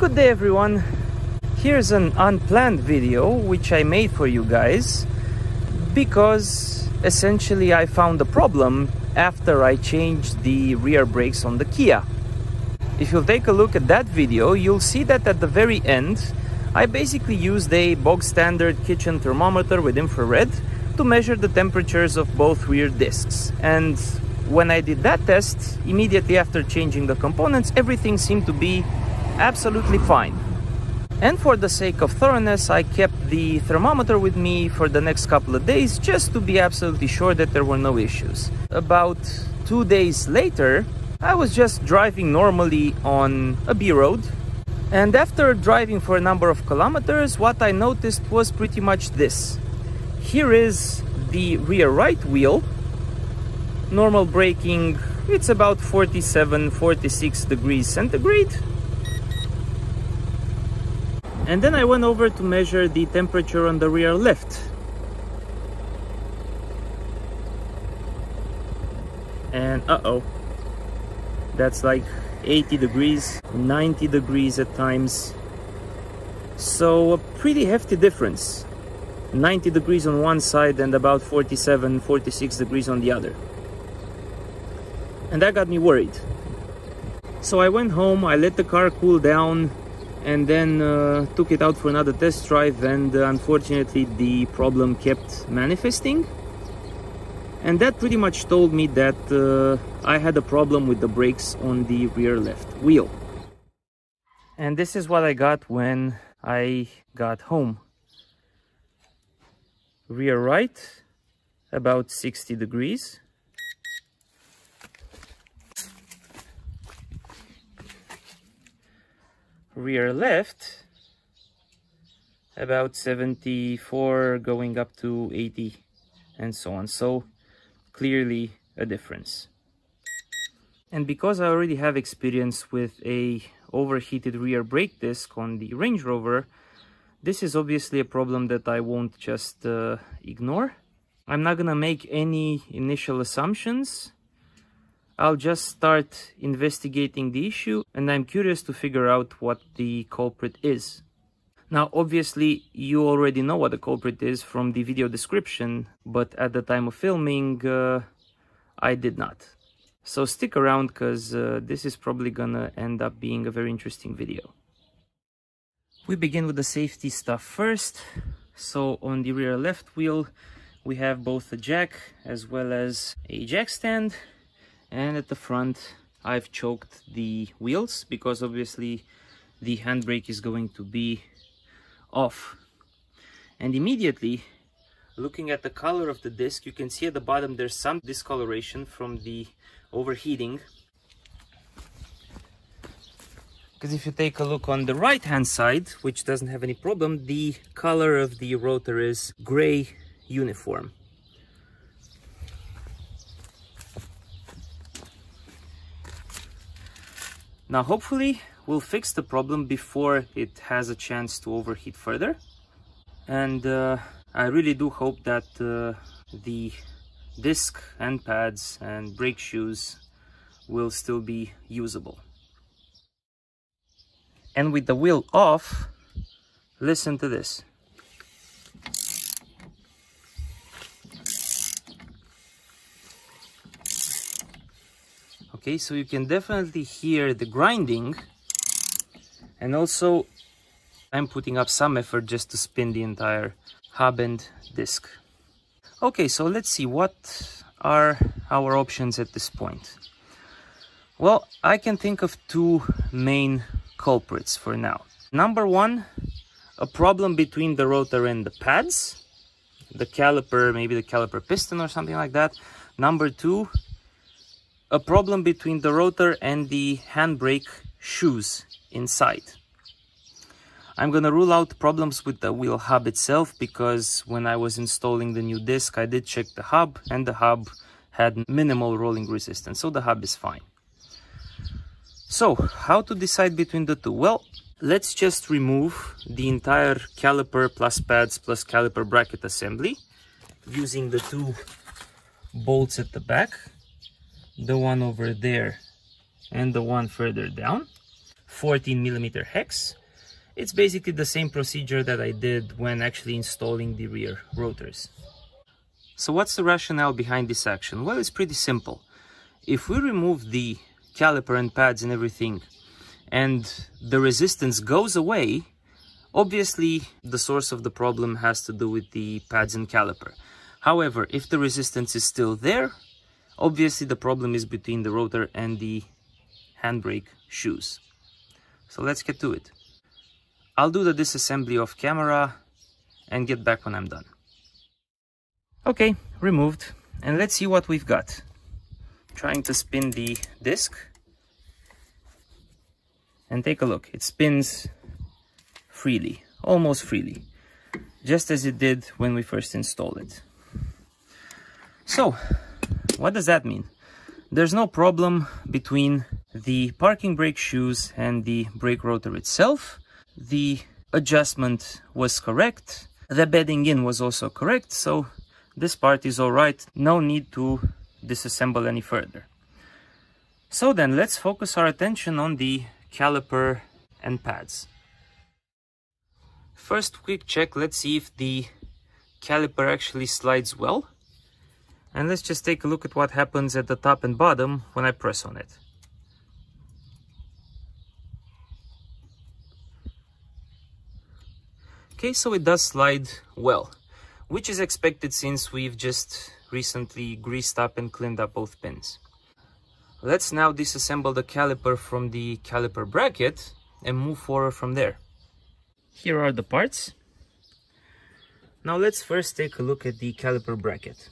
Good day everyone! Here's an unplanned video which I made for you guys because essentially I found a problem after I changed the rear brakes on the Kia. If you'll take a look at that video, you'll see that at the very end I basically used a bog standard kitchen thermometer with infrared to measure the temperatures of both rear discs and when I did that test, immediately after changing the components, everything seemed to be absolutely fine. And for the sake of thoroughness, I kept the thermometer with me for the next couple of days just to be absolutely sure that there were no issues. About two days later, I was just driving normally on a B road. And after driving for a number of kilometers, what I noticed was pretty much this. Here is the rear right wheel normal braking it's about 47 46 degrees centigrade and then I went over to measure the temperature on the rear left and uh-oh that's like 80 degrees 90 degrees at times. So a pretty hefty difference. 90 degrees on one side and about 47 46 degrees on the other. And that got me worried. So I went home, I let the car cool down and then uh, took it out for another test drive and uh, unfortunately the problem kept manifesting and that pretty much told me that uh, I had a problem with the brakes on the rear left wheel. And this is what I got when I got home. Rear right, about 60 degrees. Rear left about 74 going up to 80 and so on. So clearly a difference. And because I already have experience with a overheated rear brake disc on the Range Rover this is obviously a problem that I won't just uh, ignore. I'm not gonna make any initial assumptions I'll just start investigating the issue and I'm curious to figure out what the culprit is. Now, obviously, you already know what the culprit is from the video description, but at the time of filming, uh, I did not. So stick around because uh, this is probably gonna end up being a very interesting video. We begin with the safety stuff first. So on the rear left wheel, we have both a jack as well as a jack stand and at the front I've chocked the wheels because obviously the handbrake is going to be off. And immediately looking at the color of the disc you can see at the bottom there's some discoloration from the overheating. Because if you take a look on the right hand side which doesn't have any problem the color of the rotor is gray uniform Now hopefully we'll fix the problem before it has a chance to overheat further. And uh, I really do hope that uh, the disc and pads and brake shoes will still be usable. And with the wheel off, listen to this. Okay so you can definitely hear the grinding. And also I'm putting up some effort just to spin the entire hub and disc okay so let's see what are our options at this point. Well I can think of two main culprits for now. Number one a problem between the rotor and the pads. The caliper maybe the caliper piston or something like that. Number two a problem between the rotor and the handbrake shoes inside. I'm gonna rule out problems with the wheel hub itself because when I was installing the new disc I did check the hub and the hub had minimal rolling resistance so the hub is fine. So how to decide between the two? Well let's just remove the entire caliper plus pads plus caliper bracket assembly using the two bolts at the back the one over there and the one further down. 14 millimeter hex. It's basically the same procedure that I did when actually installing the rear rotors. So what's the rationale behind this action? Well, it's pretty simple. If we remove the caliper and pads and everything and the resistance goes away, obviously the source of the problem has to do with the pads and caliper. However, if the resistance is still there, obviously the problem is between the rotor and the handbrake shoes. So let's get to it. I'll do the disassembly off camera and get back when I'm done. Okay, removed. And let's see what we've got. Trying to spin the disc. And take a look. It spins freely, almost freely. Just as it did when we first installed it. So, what does that mean? There's no problem between the parking brake shoes and the brake rotor itself. The adjustment was correct. The bedding in was also correct. So this part is all right. No need to disassemble any further. So then let's focus our attention on the caliper and pads. First quick check, let's see if the caliper actually slides well. And let's just take a look at what happens at the top and bottom when I press on it. Okay, so it does slide well which is expected since we've just recently greased up and cleaned up both pins. Let's now disassemble the caliper from the caliper bracket and move forward from there. Here are the parts. Now let's first take a look at the caliper bracket.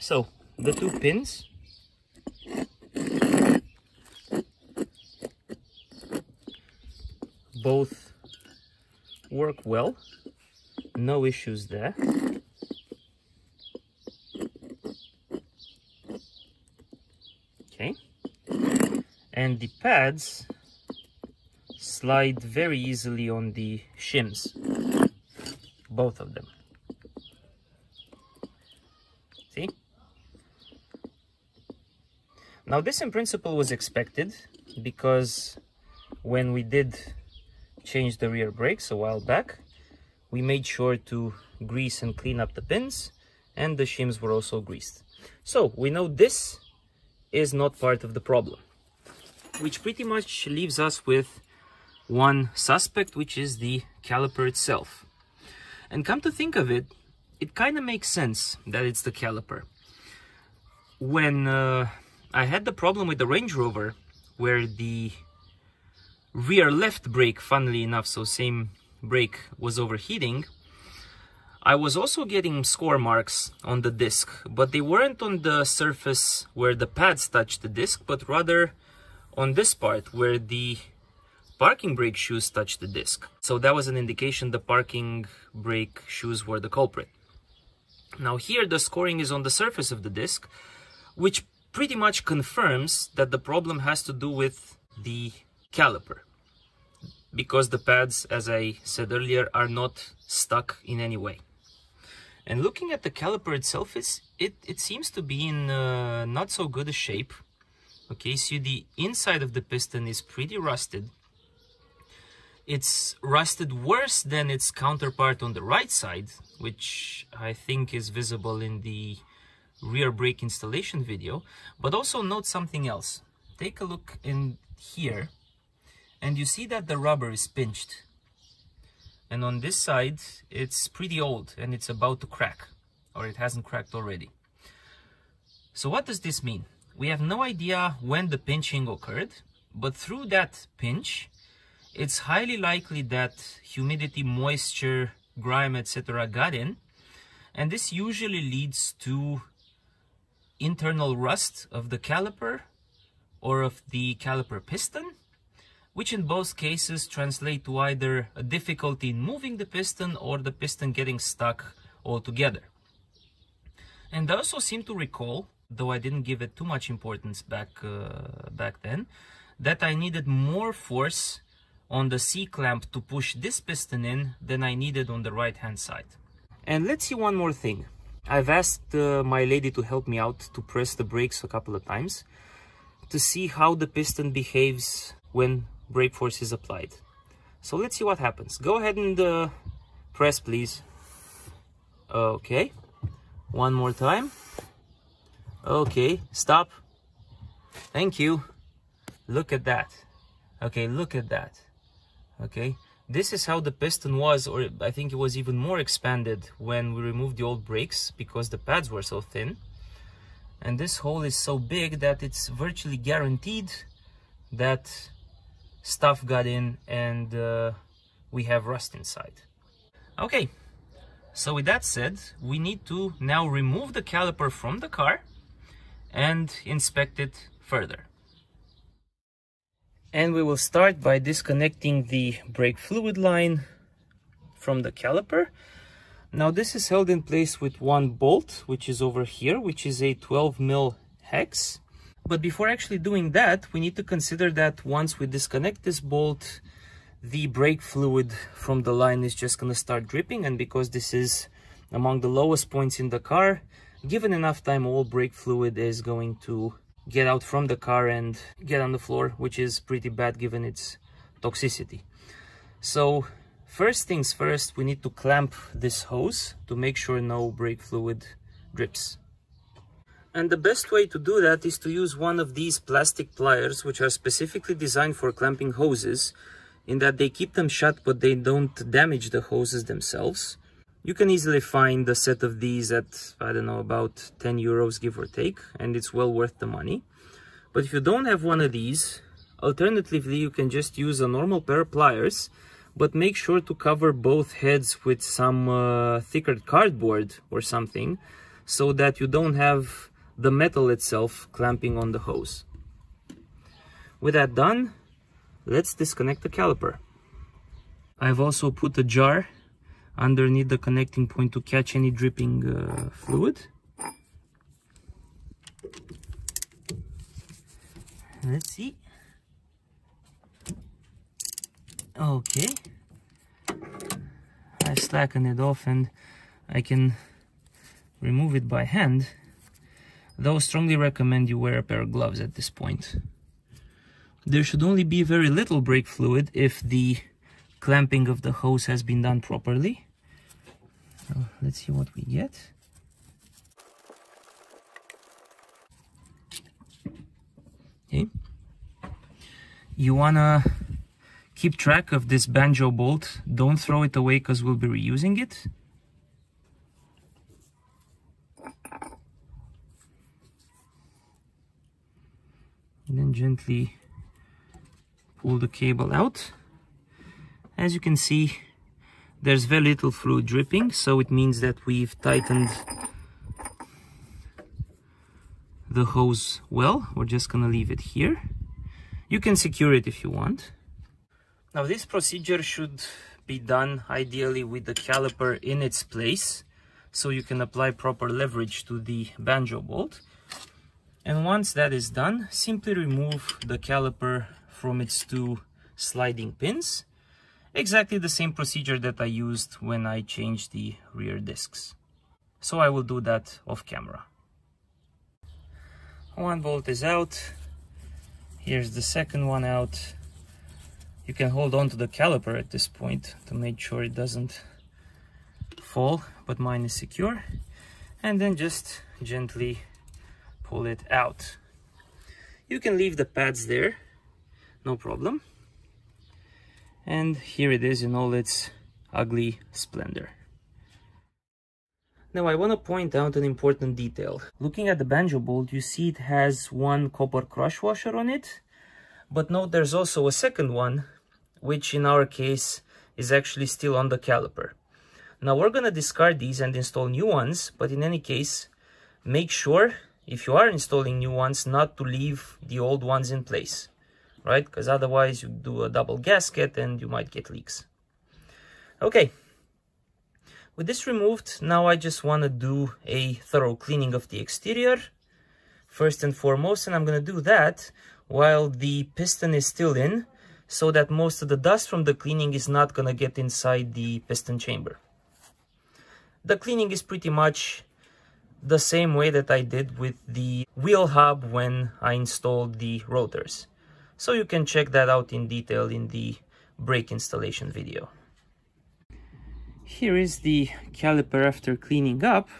So, the two pins. Both work well. No issues there. Okay. And the pads slide very easily on the shims. Both of them see now this in principle was expected because when we did change the rear brakes a while back we made sure to grease and clean up the pins and the shims were also greased. So we know this is not part of the problem, which pretty much leaves us with one suspect, which is the caliper itself. And come to think of it, it kind of makes sense that it's the caliper. When uh, I had the problem with the Range Rover, where the rear left brake, funnily enough, so same brake was overheating, I was also getting score marks on the disc, but they weren't on the surface where the pads touch the disc, but rather on this part where the parking brake shoes touch the disc. So that was an indication the parking brake shoes were the culprit. Now here the scoring is on the surface of the disc, which pretty much confirms that the problem has to do with the caliper because the pads, as I said earlier, are not stuck in any way. And looking at the caliper itself, it's, it, it seems to be in uh, not so good a shape. Okay, so the inside of the piston is pretty rusted. It's rusted worse than its counterpart on the right side, which I think is visible in the rear brake installation video. But also note something else. Take a look in here and you see that the rubber is pinched and on this side it's pretty old and it's about to crack or it hasn't cracked already so what does this mean we have no idea when the pinching occurred but through that pinch it's highly likely that humidity moisture grime etc got in and this usually leads to internal rust of the caliper or of the caliper piston which in both cases translate to either a difficulty in moving the piston or the piston getting stuck altogether. And I also seem to recall, though I didn't give it too much importance back, uh, back then, that I needed more force on the C-clamp to push this piston in than I needed on the right hand side. And let's see one more thing. I've asked uh, my lady to help me out to press the brakes a couple of times to see how the piston behaves when brake force is applied. So let's see what happens. Go ahead and uh, press, please. Okay. One more time. Okay, stop. Thank you. Look at that. Okay, look at that. Okay, this is how the piston was, or I think it was even more expanded when we removed the old brakes because the pads were so thin. And this hole is so big that it's virtually guaranteed that stuff got in and uh, we have rust inside. Okay, so with that said, we need to now remove the caliper from the car and inspect it further. And we will start by disconnecting the brake fluid line from the caliper. Now this is held in place with one bolt, which is over here, which is a 12 mil hex. But before actually doing that, we need to consider that once we disconnect this bolt, the brake fluid from the line is just going to start dripping. And because this is among the lowest points in the car, given enough time, all brake fluid is going to get out from the car and get on the floor, which is pretty bad given its toxicity. So first things first, we need to clamp this hose to make sure no brake fluid drips. And the best way to do that is to use one of these plastic pliers, which are specifically designed for clamping hoses, in that they keep them shut but they don't damage the hoses themselves. You can easily find a set of these at, I don't know, about 10 euros, give or take, and it's well worth the money. But if you don't have one of these, alternatively, you can just use a normal pair of pliers, but make sure to cover both heads with some uh, thicker cardboard or something, so that you don't have the metal itself clamping on the hose. With that done, let's disconnect the caliper. I've also put a jar underneath the connecting point to catch any dripping uh, fluid. Let's see. Okay. I slacken it off and I can remove it by hand though strongly recommend you wear a pair of gloves at this point. There should only be very little brake fluid if the clamping of the hose has been done properly. So let's see what we get. Okay. You wanna keep track of this banjo bolt. Don't throw it away because we'll be reusing it. and then gently pull the cable out as you can see there's very little fluid dripping so it means that we've tightened the hose well. We're just gonna leave it here. You can secure it if you want. Now this procedure should be done ideally with the caliper in its place so you can apply proper leverage to the banjo bolt. And once that is done, simply remove the caliper from its two sliding pins. Exactly the same procedure that I used when I changed the rear discs. So I will do that off camera. One bolt is out. Here's the second one out. You can hold on to the caliper at this point to make sure it doesn't fall, but mine is secure. And then just gently pull it out. You can leave the pads there, no problem. And here it is in all its ugly splendor. Now I want to point out an important detail. Looking at the banjo bolt, you see it has one copper crush washer on it. But note there's also a second one, which in our case is actually still on the caliper. Now we're going to discard these and install new ones, but in any case, make sure if you are installing new ones, not to leave the old ones in place, right? Because otherwise you do a double gasket and you might get leaks. Okay, with this removed, now I just want to do a thorough cleaning of the exterior, first and foremost, and I'm going to do that while the piston is still in, so that most of the dust from the cleaning is not going to get inside the piston chamber. The cleaning is pretty much the same way that I did with the wheel hub when I installed the rotors. So you can check that out in detail in the brake installation video. Here is the caliper after cleaning up.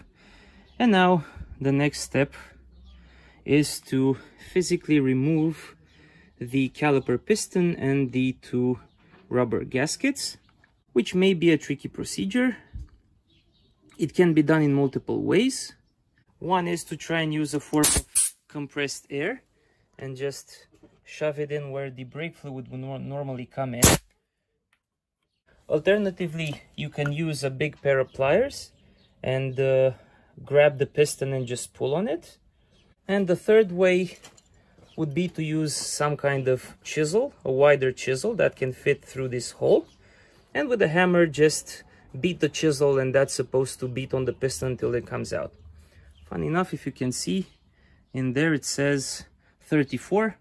And now the next step is to physically remove the caliper piston and the two rubber gaskets, which may be a tricky procedure. It can be done in multiple ways. One is to try and use a form of compressed air and just shove it in where the brake fluid would normally come in. Alternatively, you can use a big pair of pliers and uh, grab the piston and just pull on it. And the third way would be to use some kind of chisel, a wider chisel that can fit through this hole. And with a hammer, just beat the chisel and that's supposed to beat on the piston until it comes out. Funny enough, if you can see, in there it says 34,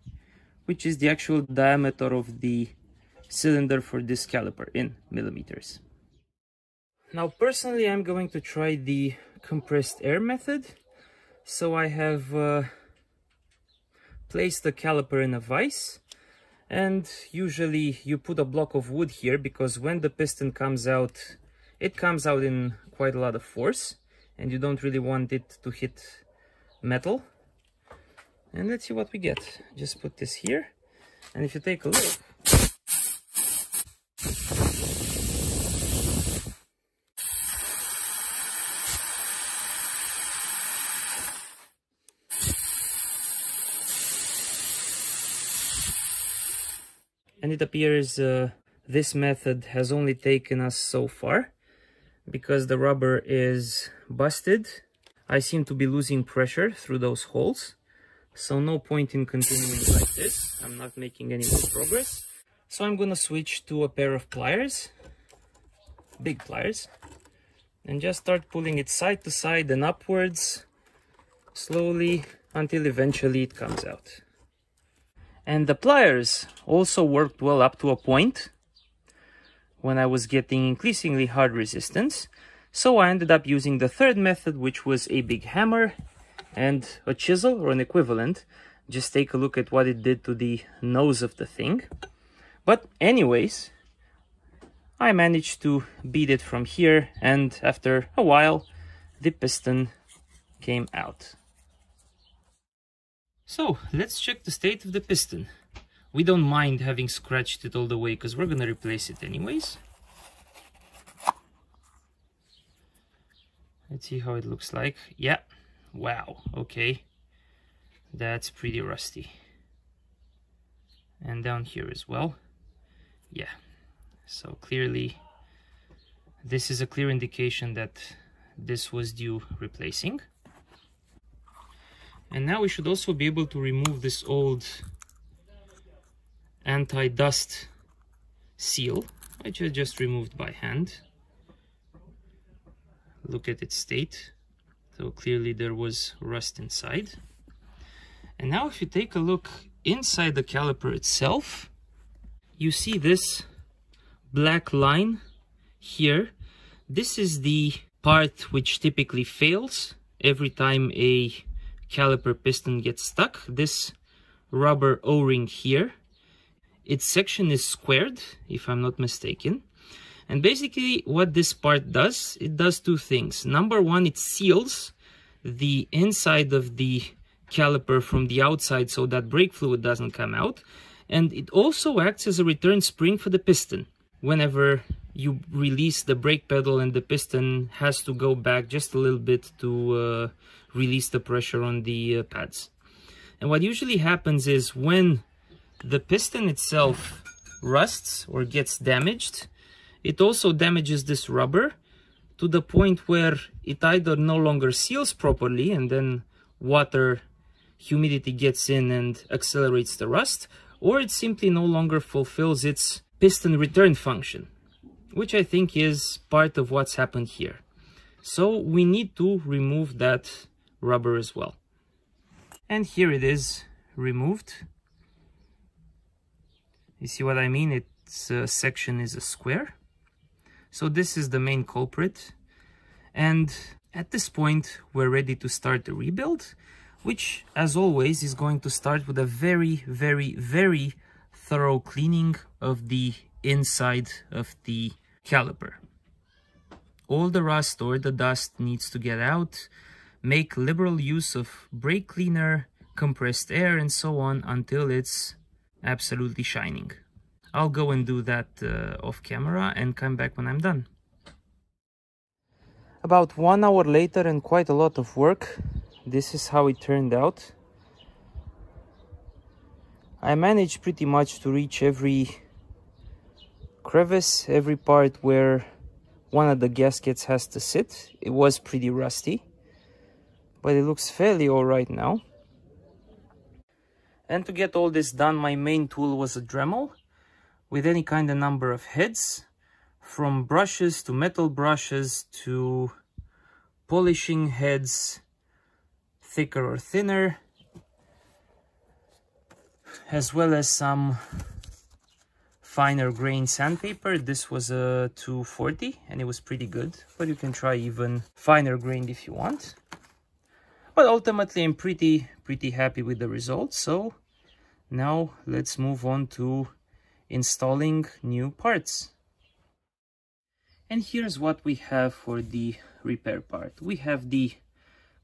which is the actual diameter of the cylinder for this caliper in millimeters. Now personally I'm going to try the compressed air method. So I have uh, placed the caliper in a vise and usually you put a block of wood here because when the piston comes out it comes out in quite a lot of force and you don't really want it to hit metal and let's see what we get. Just put this here. And if you take a look and it appears uh, this method has only taken us so far because the rubber is busted. I seem to be losing pressure through those holes so no point in continuing like this. I'm not making any more progress. So I'm gonna switch to a pair of pliers. Big pliers. And just start pulling it side to side and upwards slowly until eventually it comes out. And the pliers also worked well up to a point when I was getting increasingly hard resistance. So I ended up using the third method, which was a big hammer and a chisel or an equivalent. Just take a look at what it did to the nose of the thing. But anyways, I managed to beat it from here and after a while, the piston came out. So let's check the state of the piston. We don't mind having scratched it all the way because we're to replace it anyways. Let's see how it looks like. Yeah, wow, okay. That's pretty rusty. And down here as well. Yeah, so clearly this is a clear indication that this was due replacing. And now we should also be able to remove this old anti-dust seal, which I just removed by hand. Look at its state. So clearly there was rust inside. And now if you take a look inside the caliper itself, you see this black line here. This is the part which typically fails every time a caliper piston gets stuck. This rubber o-ring here, its section is squared, if I'm not mistaken. And basically what this part does, it does two things. Number one, it seals the inside of the caliper from the outside so that brake fluid doesn't come out. And it also acts as a return spring for the piston. Whenever you release the brake pedal and the piston has to go back just a little bit to uh, release the pressure on the uh, pads. And what usually happens is when the piston itself rusts or gets damaged, it also damages this rubber to the point where it either no longer seals properly and then water humidity gets in and accelerates the rust, or it simply no longer fulfills its piston return function, which I think is part of what's happened here. So we need to remove that rubber as well. And here it is removed. You see what I mean? Its uh, section is a square. So this is the main culprit. And at this point, we're ready to start the rebuild, which, as always, is going to start with a very, very, very thorough cleaning of the inside of the caliper. All the rust or the dust needs to get out. Make liberal use of brake cleaner, compressed air and so on until it's absolutely shining. I'll go and do that uh, off camera and come back when I'm done. About one hour later and quite a lot of work, this is how it turned out. I managed pretty much to reach every crevice, every part where one of the gaskets has to sit. It was pretty rusty, but it looks fairly alright now. And to get all this done, my main tool was a Dremel with any kind of number of heads, from brushes to metal brushes to polishing heads, thicker or thinner, as well as some finer grain sandpaper. This was a 240 and it was pretty good, but you can try even finer grained if you want. But ultimately I'm pretty, pretty happy with the results. So now let's move on to installing new parts. And here's what we have for the repair part. We have the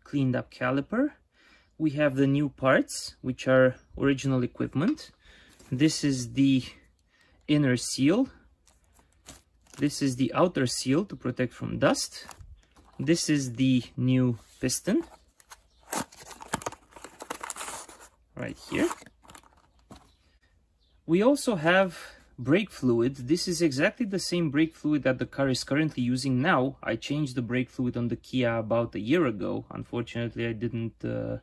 cleaned up caliper. We have the new parts, which are original equipment. This is the inner seal. This is the outer seal to protect from dust. This is the new piston. Right here. We also have brake fluid. This is exactly the same brake fluid that the car is currently using now. I changed the brake fluid on the Kia about a year ago. Unfortunately, I didn't uh,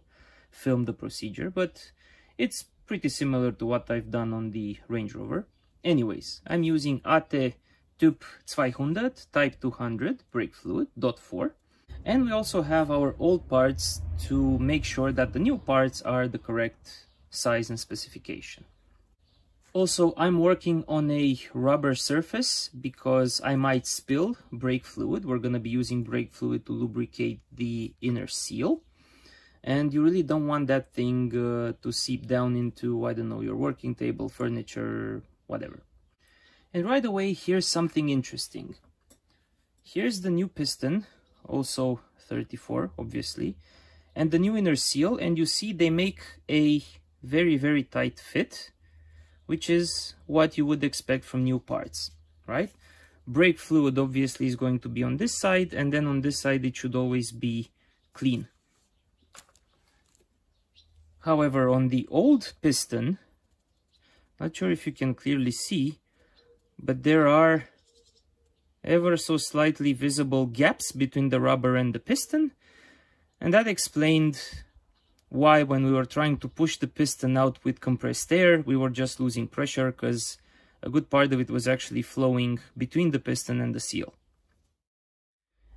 film the procedure, but it's pretty similar to what I've done on the Range Rover. Anyways, I'm using ATE Typ 200 Type 200 brake fluid, dot 4. And we also have our old parts to make sure that the new parts are the correct size and specification. Also, I'm working on a rubber surface because I might spill brake fluid. We're going to be using brake fluid to lubricate the inner seal. And you really don't want that thing uh, to seep down into, I don't know, your working table, furniture, whatever. And right away, here's something interesting. Here's the new piston, also 34, obviously, and the new inner seal. And you see they make a very, very tight fit which is what you would expect from new parts, right? Brake fluid obviously is going to be on this side, and then on this side it should always be clean. However, on the old piston, not sure if you can clearly see, but there are ever so slightly visible gaps between the rubber and the piston, and that explained why when we were trying to push the piston out with compressed air, we were just losing pressure because a good part of it was actually flowing between the piston and the seal.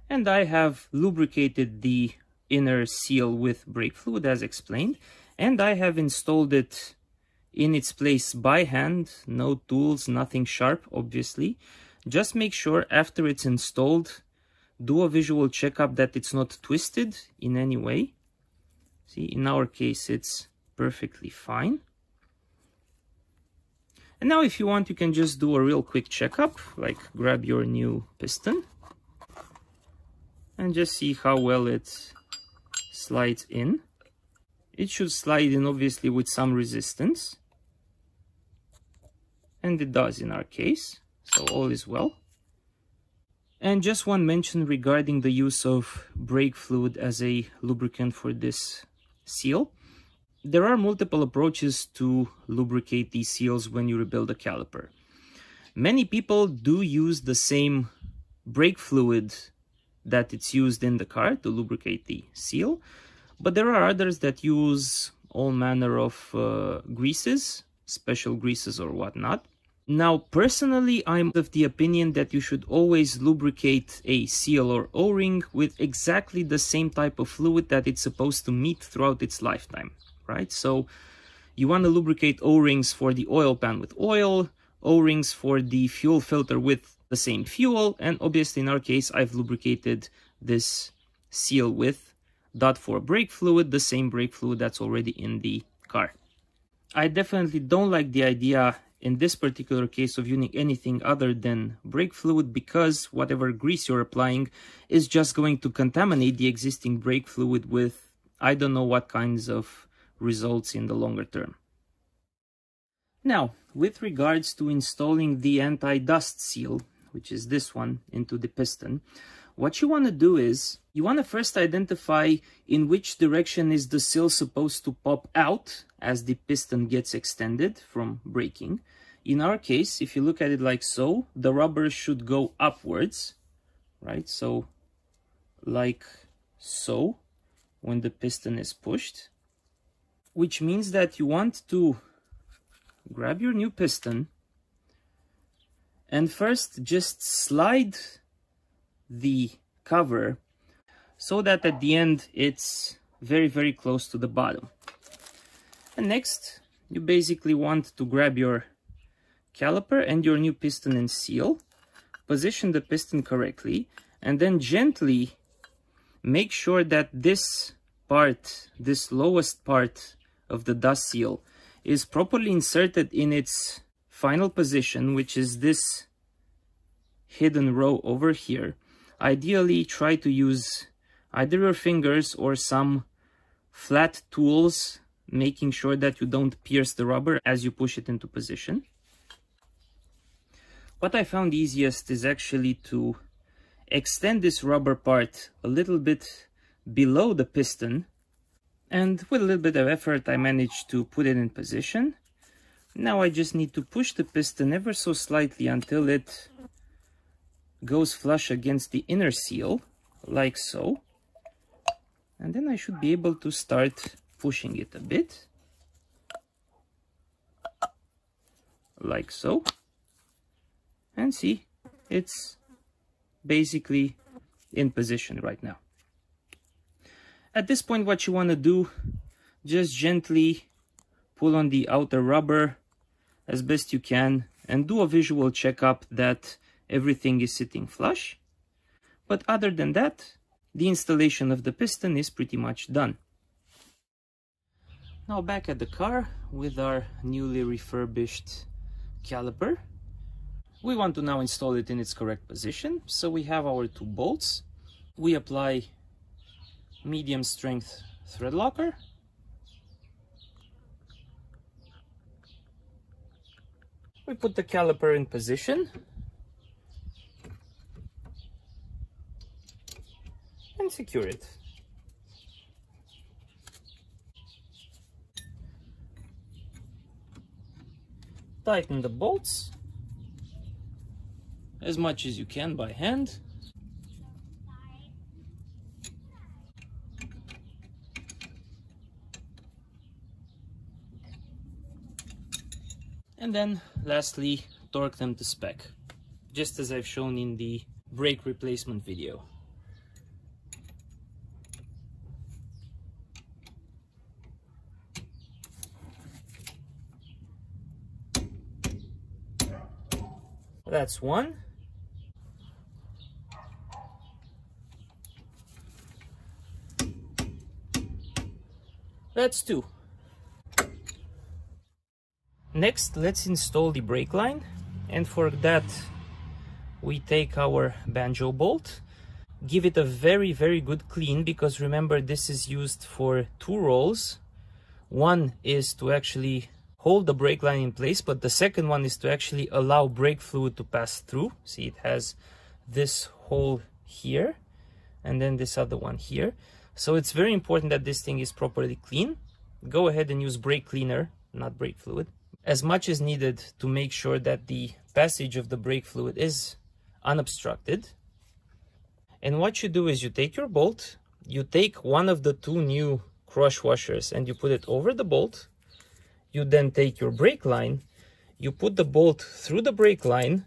And I have lubricated the inner seal with brake fluid as explained, and I have installed it in its place by hand, no tools, nothing sharp, obviously. Just make sure after it's installed, do a visual checkup that it's not twisted in any way See, in our case, it's perfectly fine. And now if you want, you can just do a real quick checkup, like grab your new piston and just see how well it slides in. It should slide in obviously with some resistance. And it does in our case, so all is well. And just one mention regarding the use of brake fluid as a lubricant for this seal. There are multiple approaches to lubricate these seals when you rebuild a caliper. Many people do use the same brake fluid that it's used in the car to lubricate the seal, but there are others that use all manner of uh, greases, special greases or whatnot. Now, personally, I'm of the opinion that you should always lubricate a seal or O-ring with exactly the same type of fluid that it's supposed to meet throughout its lifetime, right? So you want to lubricate O-rings for the oil pan with oil, O-rings for the fuel filter with the same fuel, and obviously in our case, I've lubricated this seal with dot 4 brake fluid, the same brake fluid that's already in the car. I definitely don't like the idea in this particular case of using anything other than brake fluid because whatever grease you're applying is just going to contaminate the existing brake fluid with I don't know what kinds of results in the longer term. Now, with regards to installing the anti-dust seal, which is this one, into the piston, what you want to do is, you want to first identify in which direction is the seal supposed to pop out as the piston gets extended from braking. In our case, if you look at it like so, the rubber should go upwards, right? So, like so, when the piston is pushed, which means that you want to grab your new piston and first just slide the cover so that at the end it's very very close to the bottom. And next you basically want to grab your caliper and your new piston and seal. Position the piston correctly and then gently make sure that this part this lowest part of the dust seal is properly inserted in its final position, which is this hidden row over here, ideally try to use either your fingers or some flat tools, making sure that you don't pierce the rubber as you push it into position. What I found easiest is actually to extend this rubber part a little bit below the piston and with a little bit of effort I managed to put it in position. Now I just need to push the piston ever so slightly until it goes flush against the inner seal, like so. And then I should be able to start pushing it a bit. Like so. And see, it's basically in position right now. At this point, what you want to do, just gently pull on the outer rubber as best you can and do a visual checkup that everything is sitting flush. But other than that, the installation of the piston is pretty much done. Now back at the car with our newly refurbished caliper. We want to now install it in its correct position. So we have our two bolts. We apply medium strength thread locker. We put the caliper in position and secure it. Tighten the bolts as much as you can by hand. And then lastly, torque them to spec, just as I've shown in the brake replacement video. That's one. That's two. Next, let's install the brake line. And for that, we take our banjo bolt, give it a very, very good clean, because remember, this is used for two roles. One is to actually hold the brake line in place, but the second one is to actually allow brake fluid to pass through. See, it has this hole here, and then this other one here. So it's very important that this thing is properly clean. Go ahead and use brake cleaner, not brake fluid as much as needed to make sure that the passage of the brake fluid is unobstructed. And what you do is you take your bolt, you take one of the two new crush washers and you put it over the bolt. You then take your brake line, you put the bolt through the brake line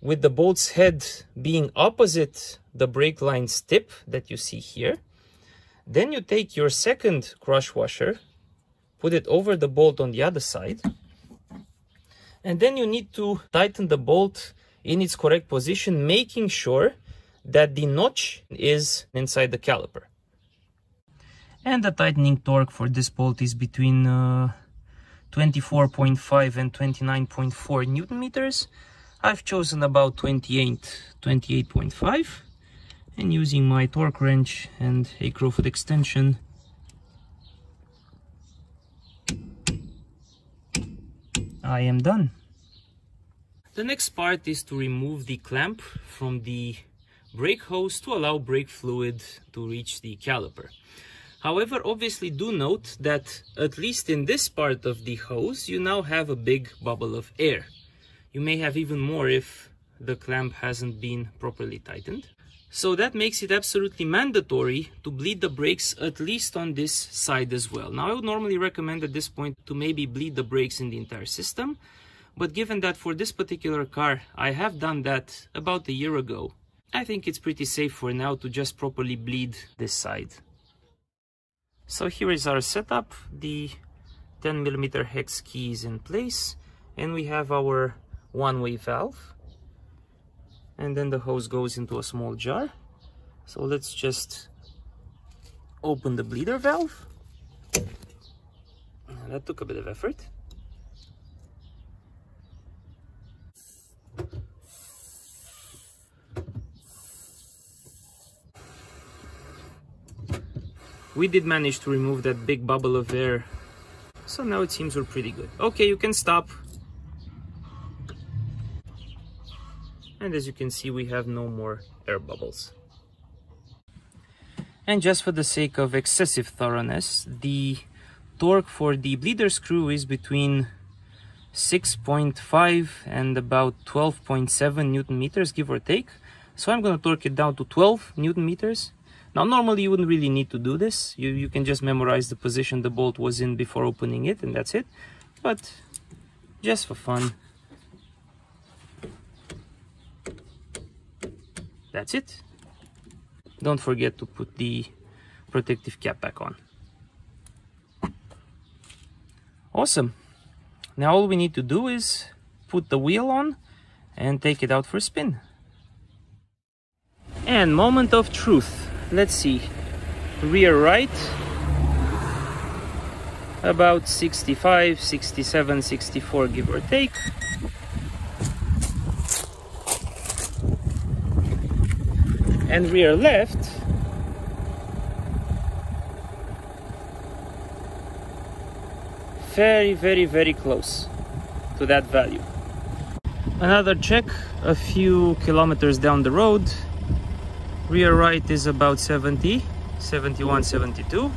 with the bolt's head being opposite the brake line's tip that you see here. Then you take your second crush washer put it over the bolt on the other side. And then you need to tighten the bolt in its correct position, making sure that the notch is inside the caliper. And the tightening torque for this bolt is between uh, 24.5 and 29.4 newton meters. I've chosen about 28, 28.5 and using my torque wrench and a Crowfoot extension I am done. The next part is to remove the clamp from the brake hose to allow brake fluid to reach the caliper. However, obviously do note that at least in this part of the hose, you now have a big bubble of air. You may have even more if the clamp hasn't been properly tightened. So that makes it absolutely mandatory to bleed the brakes at least on this side as well. Now I would normally recommend at this point to maybe bleed the brakes in the entire system, but given that for this particular car I have done that about a year ago, I think it's pretty safe for now to just properly bleed this side. So here is our setup, the 10mm hex key is in place and we have our one-way valve. And then the hose goes into a small jar. So let's just open the bleeder valve. That took a bit of effort we did manage to remove that big bubble of air so now it seems we're pretty good okay you can stop and as you can see we have no more air bubbles. And just for the sake of excessive thoroughness, the torque for the bleeder screw is between 6.5 and about 12.7 newton meters, give or take. So I'm going to torque it down to 12 newton meters. Now, normally you wouldn't really need to do this. You, you can just memorize the position the bolt was in before opening it, and that's it. But just for fun, that's it. Don't forget to put the protective cap back on. Awesome. Now all we need to do is put the wheel on and take it out for a spin. And moment of truth let's see rear right about 65 67 64 give or take. And rear left very very very close to that value. Another check a few kilometers down the road rear right is about 70 71 72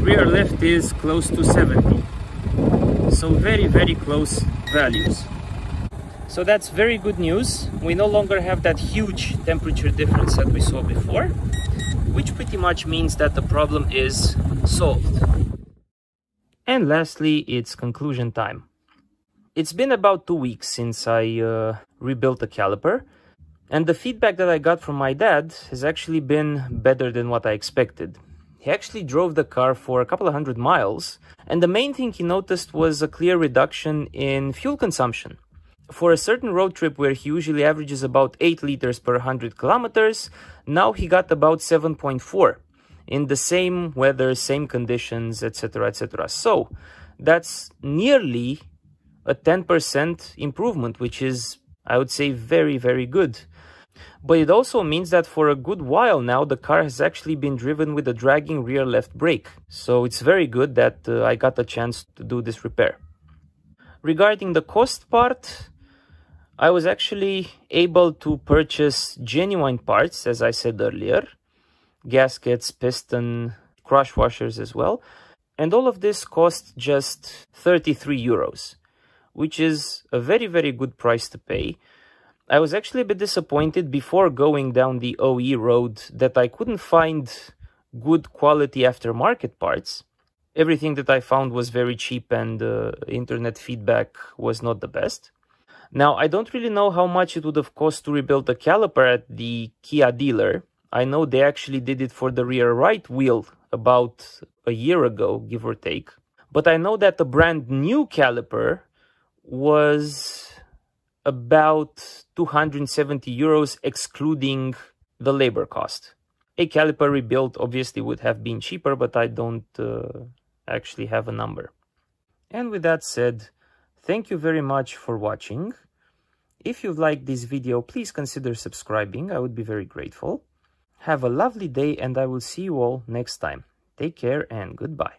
rear left is close to 70 so very very close values. So that's very good news. We no longer have that huge temperature difference that we saw before which pretty much means that the problem is solved and lastly it's conclusion time. It's been about two weeks since i uh, rebuilt the caliper and the feedback that i got from my dad has actually been better than what i expected. He actually drove the car for a couple of hundred miles, and the main thing he noticed was a clear reduction in fuel consumption. For a certain road trip where he usually averages about 8 liters per 100 kilometers, now he got about 7.4 in the same weather, same conditions, etc., etc. So that's nearly a 10% improvement, which is, I would say, very, very good. But it also means that for a good while now, the car has actually been driven with a dragging rear left brake. So it's very good that uh, I got a chance to do this repair. Regarding the cost part, I was actually able to purchase genuine parts, as I said earlier. Gaskets, piston, crush washers as well. And all of this cost just 33 euros, which is a very, very good price to pay I was actually a bit disappointed before going down the OE road that I couldn't find good quality aftermarket parts. Everything that I found was very cheap and uh, internet feedback was not the best. Now, I don't really know how much it would have cost to rebuild the caliper at the Kia dealer. I know they actually did it for the rear right wheel about a year ago, give or take. But I know that the brand new caliper was about 270 euros excluding the labor cost. A caliper rebuild obviously would have been cheaper, but I don't uh, actually have a number. And with that said, thank you very much for watching. If you've liked this video, please consider subscribing. I would be very grateful. Have a lovely day and I will see you all next time. Take care and goodbye.